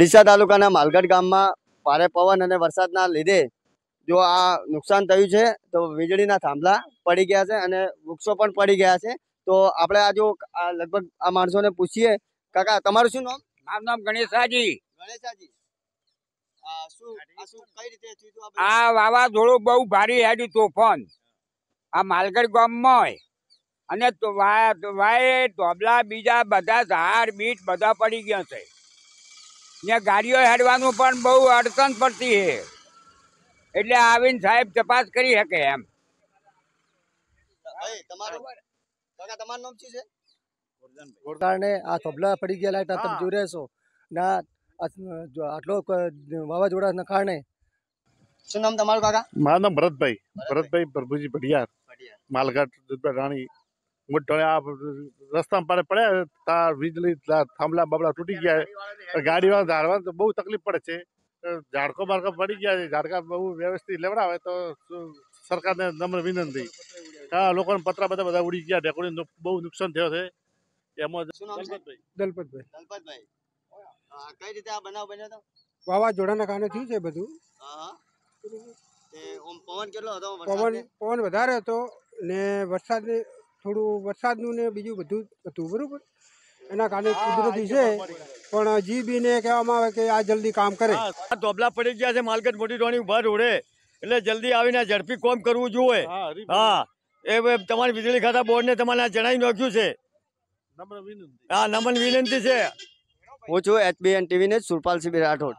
ડીસા તાલુકાના માલગઢ ગામમાં ભારે પવન અને વરસાદના લીધે જો આ નુકસાન થયું છે તો વીજળીના થાંભલા પડી ગયા છે અને વૃક્ષો પણ પડી ગયા છે. તો આપણે આ જો આ લગભગ આ માણસોને પૂછીએ કાકા તમારું શું નામ? મારું નામ ગણેશાજી. ગણેશાજી. આ વાવાઝોડું બહુ ભારે હેડ્યું તોફાન. આ માલગઢ ગામમાં અને વાય ધોબલા બીજા બધા ઝાડ બીટ બધા પડી ગયા છે. ત્યાં ગાડીઓ હેડવાનું પણ બહુ અડચણ પડતી છે. એટલે આવીને સાહેબ તપાસ કરી શકે એમ. ભાઈ તમારું કાકા તમારું નામ શું છે? કારણે આ થોભલા પડી ગયા લાઈટ તમે જોઈ રહ્યા છો. ના આટલો ક- વાવાઝોડાના કારણે. શું નામ તમારું કાકા? મારું નામ ભરતભાઈ. ભરતભાઈ. પ્રભુજી ભડિયાર. માલઘાટ રાણી. આ રસ્તામાં પાડે પડ્યા તાર વીજળી થાંભલા બાબલા તૂટી ગયા ગાડીવાળા ધારવા તો બહુ તકલીફ પડે છે. ઝાડકો બાળકો પડી ગયા છે. ઝાડકા બહુ વ્યવસ્થિત લેવડાવે તો સરકારને નમ્ર વિનંતી. હા લોકોને પતરા બધા બધા ઉડી ગયા. ઢેકોડી બહુ નુકસાન થયો છે. એમાં દલપતભાઈ. દલપતભાઈ. કઈ રીતે આ બનાવ બન્યો હતો વાવાઝોડાના કારણે થયું છે બધું. હા. હા તે ઓમ પવન કેટલો હતો? પવન પવન વધારે હતો ને વરસાદ થોડું વરસાદનું ને બીજું બધું હતું બરાબર? એના કારણે કુદરતી છે પણ જીબીને કહેવામાં આવે કે આ જલ્દી કામ કરે. આ ધોબલા પડી ગયા છે માલકત મોટી ટોણી ઊભા રોડે. એટલે જલ્દી આવીને ઝડપી કોમ કરવું જોઈએ હા એ તમારી વીજળી ખાતા બોર્ડને તમારે જણાવી નાખ્યું છે. હા નમન વિનંતી છે. હું છું એચબીએન ટીવી ને સુરપાલસિંહ રાઠોડ.